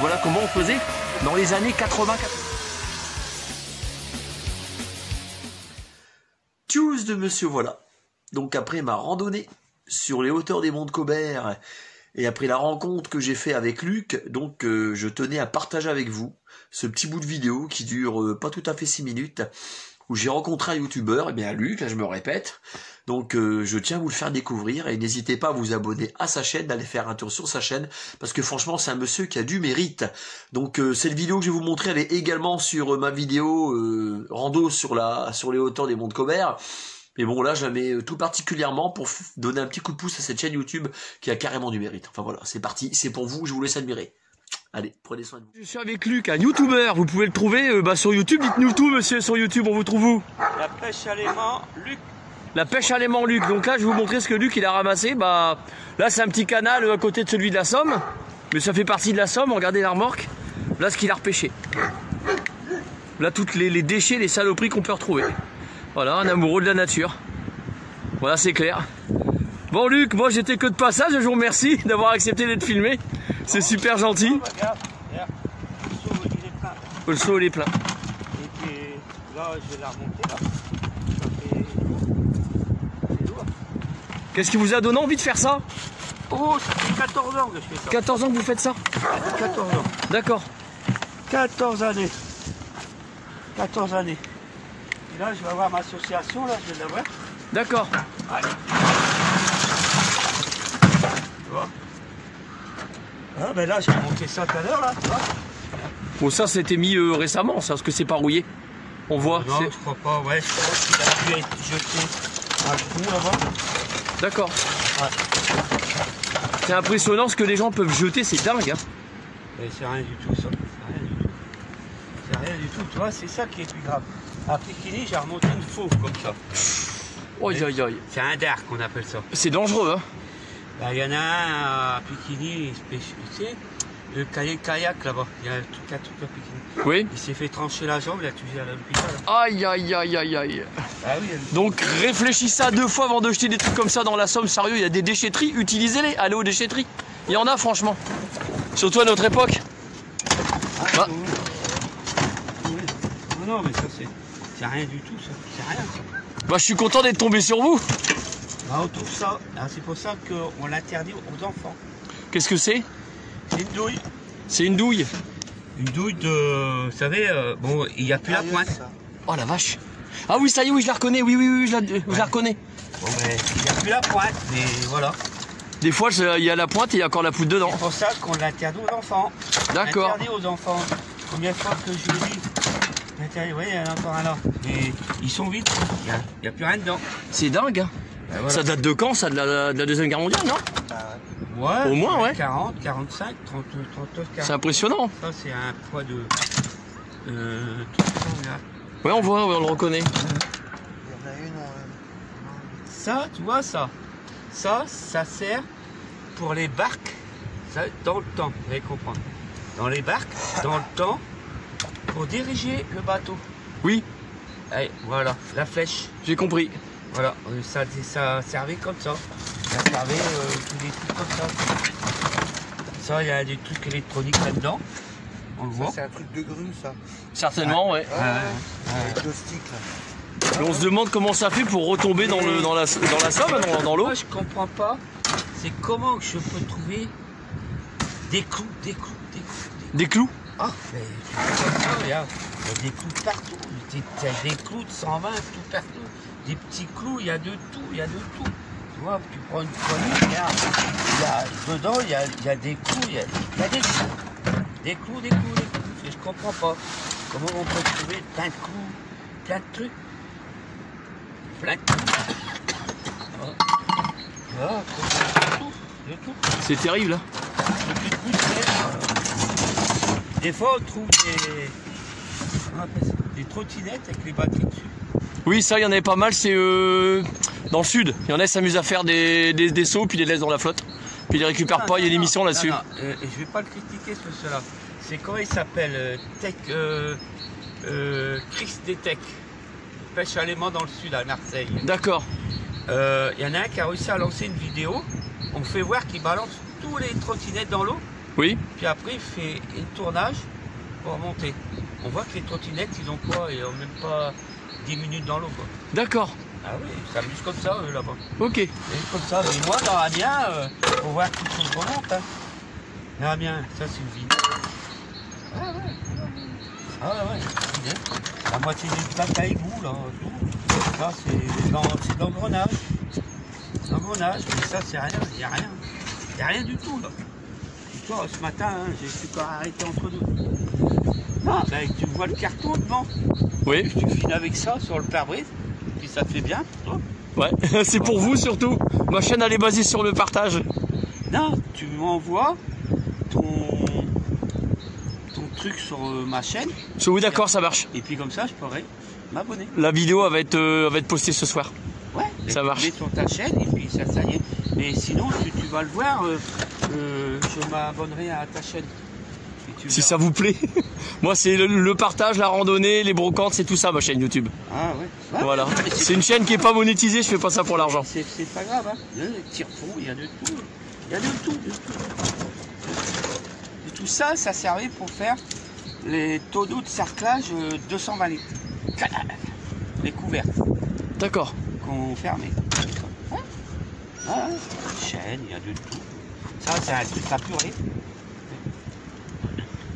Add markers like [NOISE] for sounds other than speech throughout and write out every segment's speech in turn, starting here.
Voilà comment on faisait dans les années 80. Tschüss de monsieur voilà. Donc après ma randonnée sur les hauteurs des monts de Cobert et après la rencontre que j'ai fait avec Luc, donc euh, je tenais à partager avec vous ce petit bout de vidéo qui dure euh, pas tout à fait 6 minutes où j'ai rencontré un youtubeur, et bien Luc, là je me répète. Donc euh, je tiens à vous le faire découvrir et n'hésitez pas à vous abonner à sa chaîne, d'aller faire un tour sur sa chaîne, parce que franchement c'est un monsieur qui a du mérite. Donc cette vidéo que je vais vous montrer, elle est également sur ma vidéo rando sur la sur les hauteurs des monts de Cobert. Mais bon, là, je la mets tout particulièrement pour donner un petit coup de pouce à cette chaîne YouTube qui a carrément du mérite. Enfin voilà, c'est parti, c'est pour vous, je vous laisse admirer. Allez, prenez soin de vous. Je suis avec Luc, un YouTuber. Vous pouvez le trouver euh, bah, sur YouTube. Dites-nous tout, monsieur, sur YouTube. On vous trouve où? La pêche à l'aimant, Luc. La pêche à l'aimant, Luc. Donc là, je vais vous montrer ce que Luc il a ramassé. Bah, là, c'est un petit canal euh, à côté de celui de la Somme. Mais ça fait partie de la Somme. Regardez la remorque. Là, ce qu'il a repêché. Là, toutes les, les déchets, les saloperies qu'on peut retrouver. Voilà, un amoureux de la nature. Voilà, c'est clair. Bon Luc, moi j'étais que de passage, je vous remercie [LAUGHS] d'avoir accepté d'être filmé. C'est super gentil. Le seau il est plein. Et puis là, je vais la remonter là. Qu'est-ce qui vous a donné envie de faire ça Oh, ça fait 14 ans que je fais ça. 14 ans que vous faites ça 14 ans. D'accord. 14 années. 14 années. Et là, je vais avoir ma association, là, je vais l'avoir. D'accord. Allez. Tu vois Ah, ben là, j'ai monté ça tout à l'heure, là, tu vois Bon, ça c'était mis euh, récemment, ça, parce que c'est pas rouillé. On voit. Non, c'est- je crois pas, ouais, je crois qu'il a pu être jeté à trou là-bas. D'accord. Ouais. C'est impressionnant ce que les gens peuvent jeter, c'est dingue. Hein. C'est rien du tout, ça. C'est rien du tout. C'est rien du tout, tu vois, c'est ça qui est plus grave. À Pikini, j'ai remonté une fauve comme ça. Aïe aïe aïe. C'est un dark, on appelle ça. C'est dangereux, hein. Bah, Il y en a un à Pikini, tu sais, le kayak kayak là-bas. Il y a un truc, un truc à Pikini. Oui. Il s'est fait trancher la jambe, il a tué à l'hôpital. Aïe aïe aïe aïe aïe. Ah oui, elle- Donc réfléchissez à deux fois avant de jeter des trucs comme ça dans la somme. Sérieux, il y a des déchetteries, utilisez-les. Allez aux déchetteries. Il y en a franchement. Surtout à notre époque. Ah. Oui. Non, non, mais ça c'est. C'est rien du tout, ça. C'est rien, ça. Bah je suis content d'être tombé sur vous. Bah, on trouve ça. C'est pour ça qu'on l'interdit aux enfants. Qu'est-ce que c'est? C'est une douille. C'est une douille? Une douille de. Vous savez, euh, bon, il n'y a plus la pointe. Oh la vache. Ah oui, ça y est, oui, je la reconnais. Oui, oui, oui, je la, je la reconnais. Bon, mais il n'y a plus la pointe, mais voilà. Des fois, il y a la pointe et il y a encore la poudre dedans. C'est pour ça qu'on l'interdit aux enfants. D'accord. Interdit aux enfants. Combien de fois que je dis Interdit, oui, il y en a encore un là. Mais ils sont vides. Il n'y a, plus rien dedans. C'est dingue. hein. Ben voilà. Ça date de quand Ça de la, de la Deuxième Guerre mondiale, non Ouais, Au moins, ouais. 40, 45, 30, 39, 40. C'est impressionnant. Ça, c'est un poids de. Euh. Ouais, on voit, ouais, on le reconnaît. Ça, tu vois, ça. Ça, ça sert pour les barques ça, dans le temps. Vous allez comprendre. Dans les barques, dans le temps, pour diriger le bateau. Oui, Allez, voilà, la flèche. j'ai compris. Voilà, euh, ça, ça servait comme ça. Ça servait euh, tous des trucs comme ça. Ça, il y a des trucs électroniques là-dedans. On le voit. Ça, c'est un truc de grue, ça. Certainement, ouais. Ouais, stick, là. Et on se demande comment ça fait pour retomber dans, le, dans, la, dans la somme, dans, dans l'eau. Moi, je comprends pas. C'est comment que je peux trouver des clous, des clous, des clous. Des... Des clous. Ah, mais tu vois ça, regarde. Il y a des clous partout. Des- Il y a des clous de 120 tout partout. Des petits clous, il y a de tout, il y a de tout. Tu vois, tu prends une poignée, regarde. Il y a, dedans, il y a, il y a des clous, il y a, il y a des clous. Des clous, des clous, des clous. Et je comprends pas. Comment on peut trouver plein de clous, plein de trucs? Plein de clous. [COUGHS] De tout, tout. C'est terrible. hein. Des fois, on trouve des, des trottinettes avec les batteries dessus. Oui, ça, il y en avait pas mal. C'est euh, dans le sud. Il y en a qui s'amusent à faire des, des, des sauts, puis les laissent dans la flotte. Puis ils les récupèrent pas. Il y a une émission là-dessus. Euh, et je vais pas le critiquer sur cela. C'est comment il s'appelle euh, Tech, euh, Chris des Tech. Pêche à l'aimant dans le sud, à Marseille. D'accord. Il y en a un qui a réussi à lancer une vidéo. On fait voir qu'il balance tous les trottinettes dans l'eau Oui. Puis après, il fait un tournage pour remonter. On voit que les trottinettes, ils ont quoi? Ils ont même pas 10 minutes dans l'eau, quoi. D'accord. Ah oui, ils s'amusent comme ça, eux, là-bas. Ok. Et comme ça, mais moi, dans la mienne, euh, faut voir tout ce qu'on remonte. Hein. Dans la mienne, ça, c'est une ville. Ah ouais. Ah ouais, c'est bien. La moitié des plaques à égout, là, tout. Ça, c'est de l'engrenage. L'engrenage, mais ça, c'est rien, il n'y a rien. Il n'y a rien du tout, là. Toi, ce matin, hein, j'ai su qu'on arrêté entre deux. Non, ben, tu vois le carton devant. Oui. Tu files avec ça sur le pare-brise, puis ça te fait bien, toi. Ouais. [LAUGHS] C'est pour vous surtout. Ma chaîne elle est basée sur le partage. Non, tu m'envoies ton, ton truc sur euh, ma chaîne, Je oui d'accord, ça marche. et puis comme ça, je pourrai m'abonner. La vidéo elle va être, euh, va être postée ce soir. Ouais, Ça tu marche. mets sur ta chaîne, et puis ça, ça y est. Mais sinon, tu, tu vas le voir, euh, je m'abonnerai à ta chaîne. Si ça vous plaît. [LAUGHS] Moi c'est le, le partage, la randonnée, les brocantes, c'est tout ça ma chaîne YouTube. Ah ouais. Ouais, Voilà. C'est une chaîne qui est pas monétisée, je fais pas ça pour l'argent. C'est pas grave, hein. Il y a des tire-fonds, il y a de tout. Il y a de tout, de tout. Et tout ça, ça servait pour faire les tonneaux de cerclage euh, 220 litres. [LAUGHS] Les couverts D'accord. qu'on fermait. Hein? Ah, chaîne, il y a de tout. Ça, c'est un truc à purée.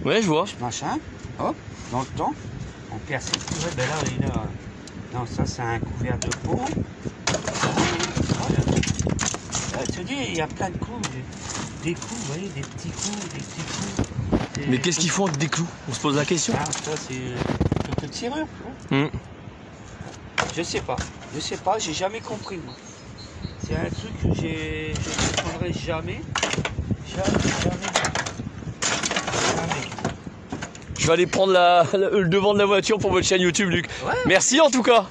Ouais, je vois. Machin, hop, dans le temps, on perce le couvert. Ben là, il a... Non, ça, c'est un couvert de peau. Voilà. Euh, tu dis, il y a plein de coups. Des, coups, vous voyez, des petits coups, des petits coups. Des- Mais qu'est-ce qu'ils font avec des clous? On se pose la question. Ah, ça, c'est un peu de serrure. Hmm. Je sais pas. Je sais pas, j'ai jamais compris, moi. C'est un truc que je ne comprendrai. Jamais, jamais. Jamais. Je vais aller prendre la- la- le devant de la voiture pour votre chaîne YouTube, Luc. Ouais. Merci en tout cas.